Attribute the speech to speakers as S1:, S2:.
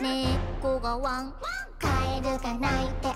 S1: 猫がワンカエルが鳴いて